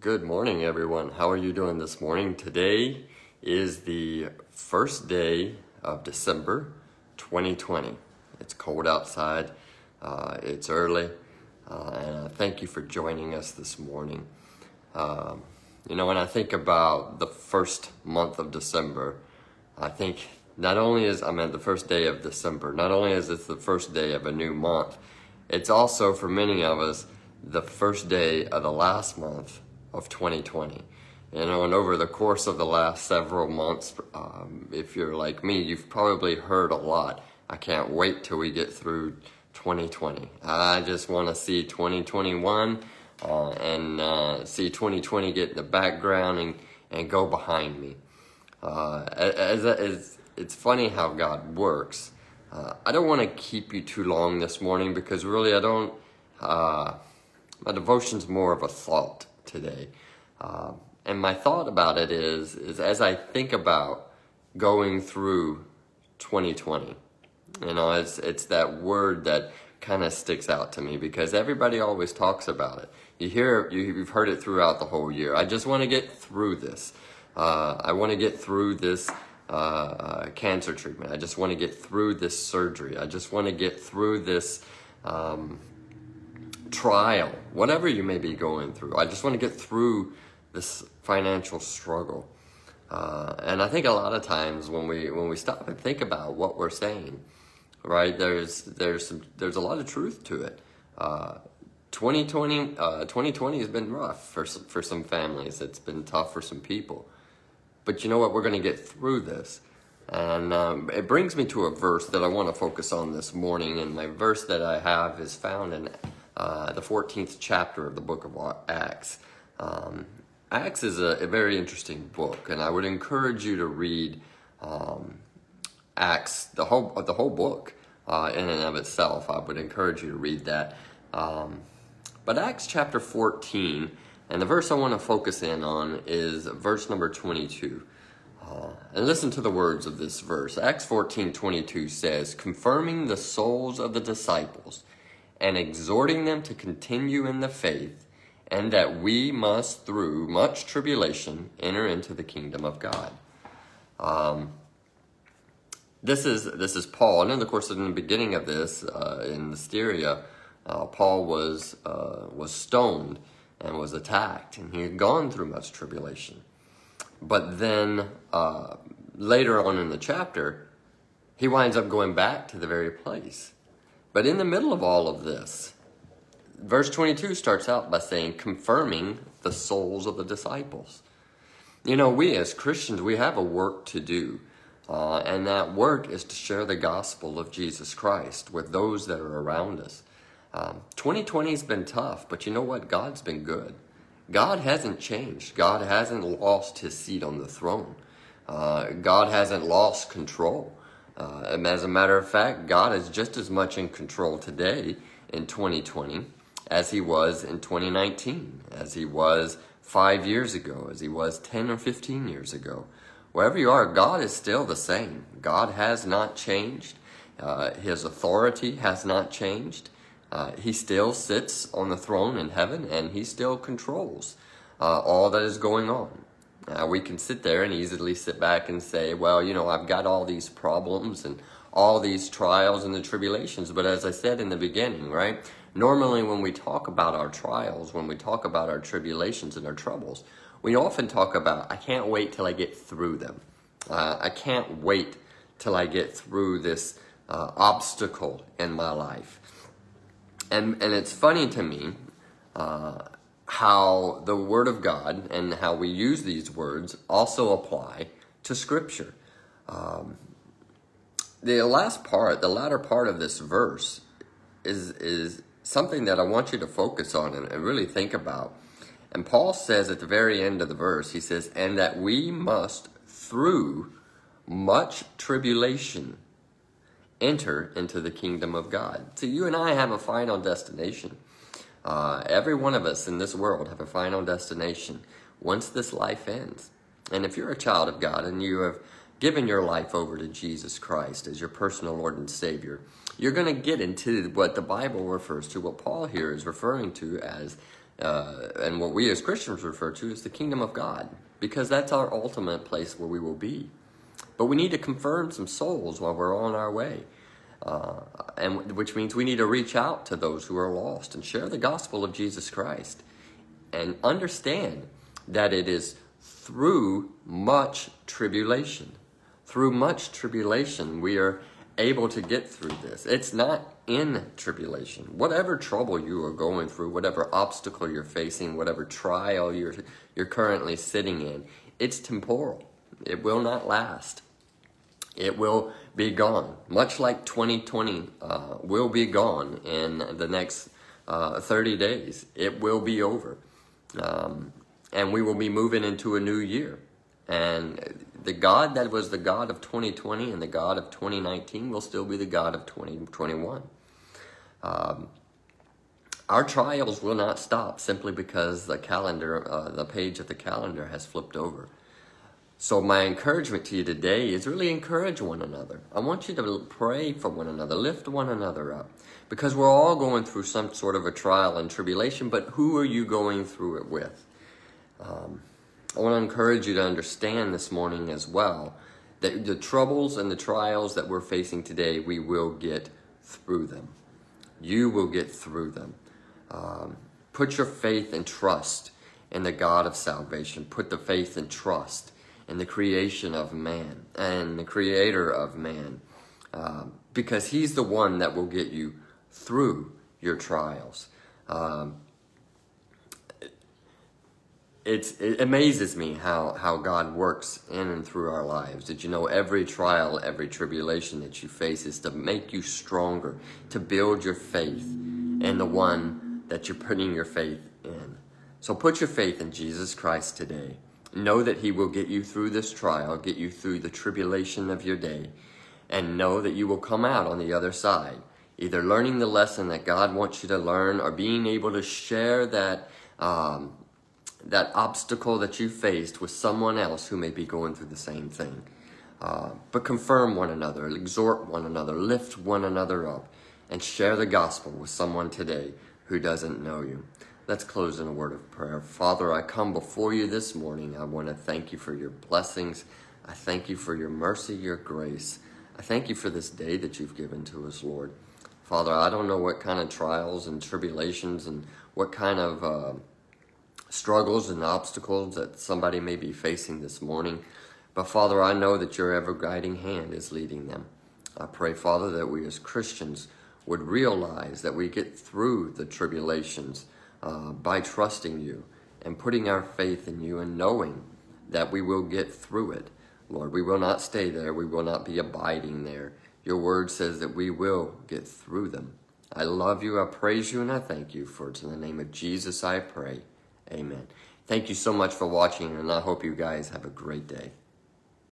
Good morning, everyone. How are you doing this morning? Today is the first day of December 2020. It's cold outside, uh, it's early, uh, and thank you for joining us this morning. Um, you know, when I think about the first month of December, I think not only is, I mean, the first day of December, not only is it the first day of a new month, it's also for many of us the first day of the last month of 2020. You know, and over the course of the last several months, um, if you're like me, you've probably heard a lot. I can't wait till we get through 2020. I just want to see 2021 uh, and uh, see 2020 get in the background and, and go behind me. Uh, as, as, it's funny how God works. Uh, I don't want to keep you too long this morning because really I don't, uh, my devotion's more of a thought today. Uh, and my thought about it is, is as I think about going through 2020, you know, it's, it's that word that kind of sticks out to me because everybody always talks about it. You hear, you, have heard it throughout the whole year. I just want to get through this. Uh, I want to get through this uh, uh, cancer treatment. I just want to get through this surgery. I just want to get through this um, trial, whatever you may be going through. I just want to get through this financial struggle. Uh, and I think a lot of times when we when we stop and think about what we're saying, right? There's there's some, there's a lot of truth to it. Uh, 2020 uh, 2020 has been rough for for some families. It's been tough for some people. But you know what? We're going to get through this. And um, it brings me to a verse that I want to focus on this morning. And my verse that I have is found in uh, the 14th chapter of the book of Acts. Um, Acts is a, a, very interesting book, and I would encourage you to read um, Acts, the whole the whole book, uh, in and of itself. I would encourage you to read that. Um, but Acts chapter 14, and the verse I want to focus in on is verse number 22. Uh, and listen to the words of this verse. Acts 14, 22 says, confirming the souls of the disciples and exhorting them to continue in the faith, and that we must, through much tribulation, enter into the kingdom of God. Um, this is this is Paul, and in the course in the beginning of this, uh, in Lystra, uh, Paul was uh, was stoned and was attacked, and he had gone through much tribulation. But then uh, later on in the chapter, he winds up going back to the very place but in the middle of all of this, verse 22 starts out by saying, confirming the souls of the disciples. You know, we as Christians, we have a work to do. Uh, and that work is to share the gospel of Jesus Christ with those that are around us. Um, 2020 has been tough, but you know what? God's been good. God hasn't changed. God hasn't lost his seat on the throne. Uh, God hasn't lost control. Uh, as a matter of fact, God is just as much in control today in 2020 as he was in 2019, as he was five years ago, as he was 10 or 15 years ago. Wherever you are, God is still the same. God has not changed. Uh, his authority has not changed. Uh, he still sits on the throne in heaven and he still controls uh, all that is going on. Uh, we can sit there and easily sit back and say, well, you know, I've got all these problems and all these trials and the tribulations. But as I said in the beginning, right? Normally, when we talk about our trials, when we talk about our tribulations and our troubles, we often talk about, I can't wait till I get through them. Uh, I can't wait till I get through this uh, obstacle in my life. And, and it's funny to me, uh, how the Word of God and how we use these words also apply to Scripture. Um, the last part, the latter part of this verse, is is something that I want you to focus on and, and really think about. And Paul says at the very end of the verse, he says, "And that we must through much tribulation." enter into the kingdom of God. So you and I have a final destination. Uh, every one of us in this world have a final destination once this life ends. And if you're a child of God and you have given your life over to Jesus Christ as your personal Lord and Savior, you're going to get into what the Bible refers to, what Paul here is referring to as uh, and what we as Christians refer to as the kingdom of God, because that's our ultimate place where we will be. But we need to confirm some souls while we're on our way. Uh, and which means we need to reach out to those who are lost and share the gospel of Jesus Christ and understand that it is through much tribulation. Through much tribulation, we are able to get through this. It's not in tribulation. Whatever trouble you are going through, whatever obstacle you're facing, whatever trial you're, you're currently sitting in, it's temporal. It will not last. It will be gone. Much like 2020 uh, will be gone in the next uh, 30 days. It will be over. Um, and we will be moving into a new year. And the God that was the God of 2020 and the God of 2019 will still be the God of 2021. Um, our trials will not stop simply because the calendar, uh, the page of the calendar has flipped over. So my encouragement to you today is really encourage one another. I want you to pray for one another, lift one another up. Because we're all going through some sort of a trial and tribulation, but who are you going through it with? Um, I want to encourage you to understand this morning as well that the troubles and the trials that we're facing today, we will get through them. You will get through them. Um, put your faith and trust in the God of salvation. Put the faith and trust in the creation of man and the creator of man. Uh, because he's the one that will get you through your trials. Um, it's, it amazes me how, how God works in and through our lives. Did you know every trial, every tribulation that you face is to make you stronger, to build your faith in the one that you're putting your faith in. So put your faith in Jesus Christ today. Know that he will get you through this trial, get you through the tribulation of your day, and know that you will come out on the other side, either learning the lesson that God wants you to learn or being able to share that um, that obstacle that you faced with someone else who may be going through the same thing. Uh, but confirm one another, exhort one another, lift one another up, and share the gospel with someone today who doesn't know you. Let's close in a word of prayer. Father, I come before you this morning. I want to thank you for your blessings. I thank you for your mercy, your grace. I thank you for this day that you've given to us, Lord. Father, I don't know what kind of trials and tribulations and what kind of uh, struggles and obstacles that somebody may be facing this morning. But Father, I know that your ever guiding hand is leading them. I pray, Father, that we as Christians would realize that we get through the tribulations uh, by trusting you and putting our faith in you and knowing that we will get through it. Lord, we will not stay there. We will not be abiding there. Your word says that we will get through them. I love you, I praise you, and I thank you. For it's in the name of Jesus I pray. Amen. Thank you so much for watching, and I hope you guys have a great day.